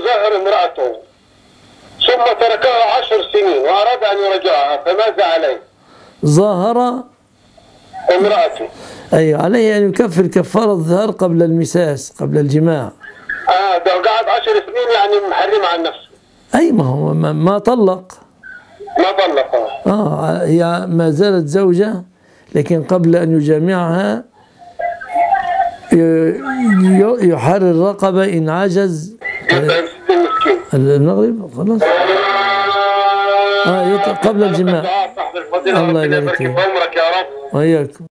يظاهر امرأته. ثم تركها عشر سنين وأراد أن يرجعها فماذا عليه؟ ظاهر امرأته. أيوة عليه أن يكفر كفارة الظهار قبل المساس قبل الجماع. آه ده قعد عشر سنين يعني محرم عن نفسه. أي ما هو ما, ما طلق. ما طلقها آه هي ما زالت زوجة لكن قبل أن يجامعها يحرر رقبة إن عجز. يبقى مسكين مسكين المغرب خلاص. يط- قبل الجماع. الله يبارك فيك. في عمرك يا رب. وإياكم.